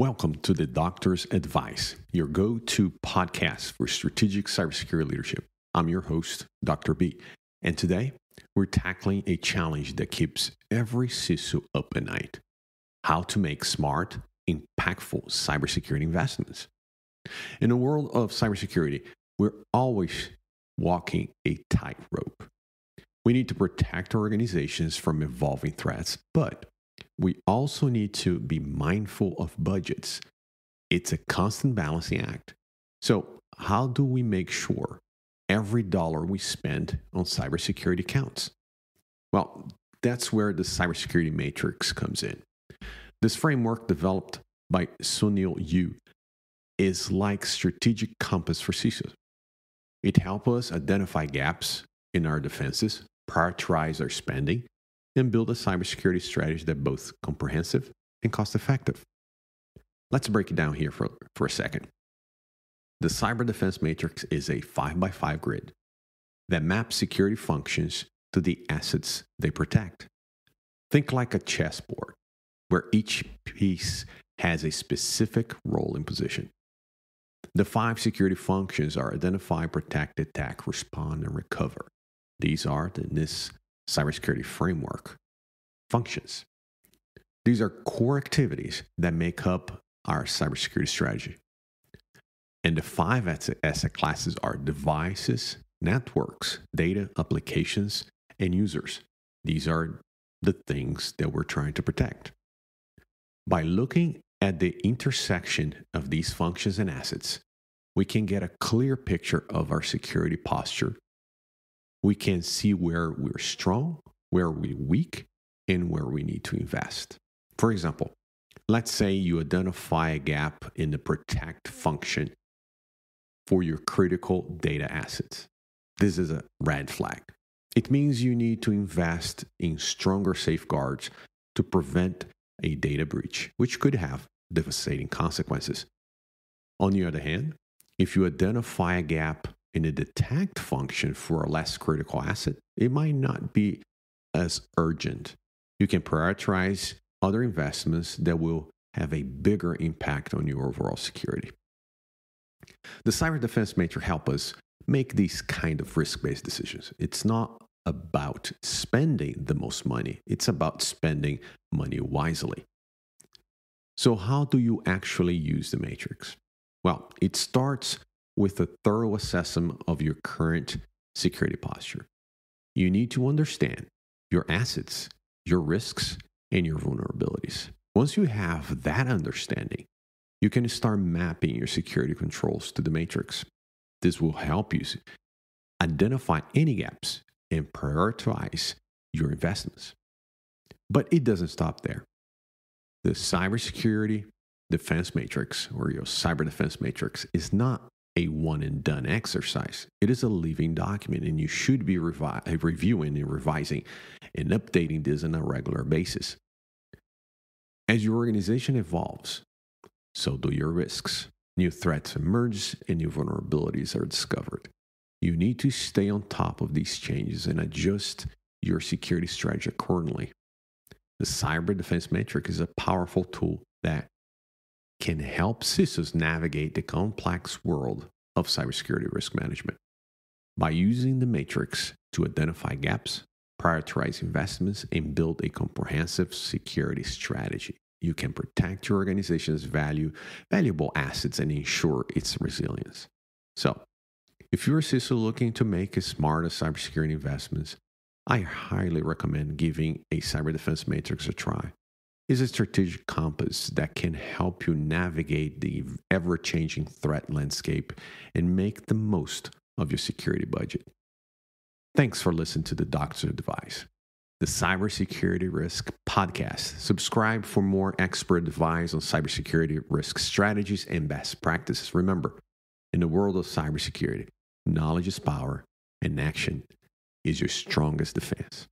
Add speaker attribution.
Speaker 1: Welcome to the Doctor's Advice, your go to podcast for strategic cybersecurity leadership. I'm your host, Dr. B, and today we're tackling a challenge that keeps every CISO up at night how to make smart, impactful cybersecurity investments. In a world of cybersecurity, we're always walking a tightrope. We need to protect our organizations from evolving threats, but we also need to be mindful of budgets. It's a constant balancing act. So, how do we make sure every dollar we spend on cybersecurity counts? Well, that's where the cybersecurity matrix comes in. This framework developed by Sounil Yu is like strategic compass for CISOs. It helps us identify gaps in our defenses, prioritize our spending, and build a cybersecurity strategy that's both comprehensive and cost effective. Let's break it down here for, for a second. The Cyber Defense Matrix is a 5x5 grid that maps security functions to the assets they protect. Think like a chessboard, where each piece has a specific role and position. The five security functions are identify, protect, detect, respond, and recover. These are the NIST cybersecurity framework functions. These are core activities that make up our cybersecurity strategy. And the five asset classes are devices, networks, data, applications, and users. These are the things that we're trying to protect. By looking at the intersection of these functions and assets, we can get a clear picture of our security posture we can see where we're strong, where we're weak, and where we need to invest. For example, let's say you identify a gap in the protect function for your critical data assets. This is a red flag. It means you need to invest in stronger safeguards to prevent a data breach, which could have devastating consequences. On the other hand, if you identify a gap in a detect function for a less critical asset, it might not be as urgent. You can prioritize other investments that will have a bigger impact on your overall security. The cyber defense matrix help us make these kind of risk-based decisions. It's not about spending the most money, it's about spending money wisely. So how do you actually use the matrix? Well, it starts with a thorough assessment of your current security posture. You need to understand your assets, your risks, and your vulnerabilities. Once you have that understanding, you can start mapping your security controls to the matrix. This will help you identify any gaps and prioritize your investments. But it doesn't stop there. The cybersecurity defense matrix or your cyber defense matrix is not a one and done exercise. It is a living document, and you should be revi- uh, reviewing and revising and updating this on a regular basis. As your organization evolves, so do your risks. New threats emerge and new vulnerabilities are discovered. You need to stay on top of these changes and adjust your security strategy accordingly. The Cyber Defense Matrix is a powerful tool that can help CISOs navigate the complex world of cybersecurity risk management. By using the matrix to identify gaps, prioritize investments, and build a comprehensive security strategy, you can protect your organization's value, valuable assets and ensure its resilience. So, if you're a CISO looking to make a smarter cybersecurity investments, I highly recommend giving a cyber defense matrix a try is a strategic compass that can help you navigate the ever changing threat landscape and make the most of your security budget. Thanks for listening to the Doctor's Advice, the Cybersecurity Risk Podcast. Subscribe for more expert advice on cybersecurity risk strategies and best practices. Remember, in the world of cybersecurity, knowledge is power and action is your strongest defense.